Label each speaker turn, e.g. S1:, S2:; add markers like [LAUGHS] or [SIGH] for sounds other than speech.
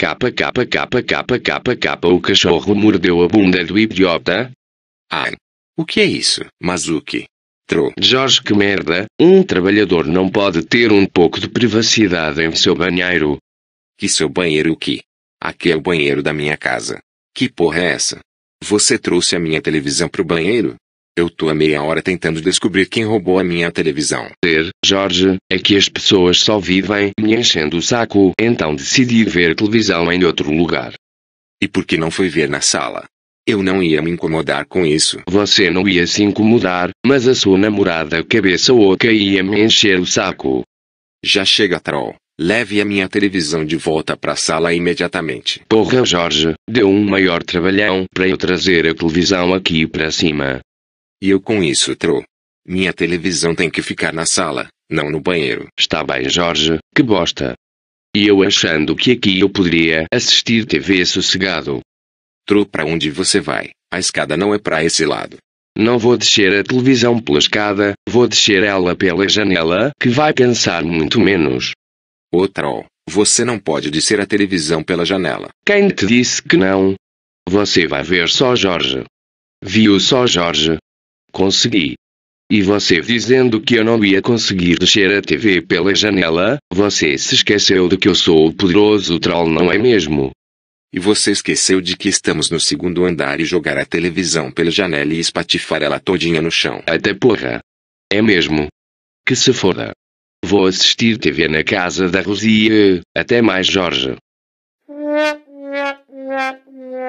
S1: Capa capa capa capa capa capa o cachorro mordeu a bunda do idiota.
S2: Ai. O que é isso, Mazuki? Tro.
S1: Jorge que merda, um trabalhador não pode ter um pouco de privacidade em seu banheiro.
S2: Que seu banheiro o que? Aqui é o banheiro da minha casa. Que porra é essa? Você trouxe a minha televisão pro banheiro? Eu tô há meia hora tentando descobrir quem roubou a minha televisão.
S1: Ter, Jorge, é que as pessoas só vivem me enchendo o saco, então decidi ver televisão em outro lugar.
S2: E por que não foi ver na sala? Eu não ia me incomodar com isso.
S1: Você não ia se incomodar, mas a sua namorada cabeça oca ia me encher o saco.
S2: Já chega, troll. Leve a minha televisão de volta pra sala imediatamente.
S1: Porra, Jorge, deu um maior trabalhão para eu trazer a televisão aqui para cima.
S2: E eu com isso, tro. Minha televisão tem que ficar na sala, não no banheiro.
S1: Está bem, Jorge, que bosta. E eu achando que aqui eu poderia assistir TV sossegado.
S2: Tro, pra onde você vai? A escada não é pra esse lado.
S1: Não vou descer a televisão pela escada, vou descer ela pela janela, que vai pensar muito menos.
S2: Ô troll, você não pode descer a televisão pela janela.
S1: Quem te disse que não? Você vai ver só Jorge. Viu só Jorge? Consegui. E você dizendo que eu não ia conseguir descer a TV pela janela, você se esqueceu de que eu sou o poderoso troll, não é mesmo?
S2: E você esqueceu de que estamos no segundo andar e jogar a televisão pela janela e espatifar ela todinha no chão.
S1: Até porra. É mesmo. Que se foda. Vou assistir TV na casa da Rosia. Até mais, Jorge. [LAUGHS]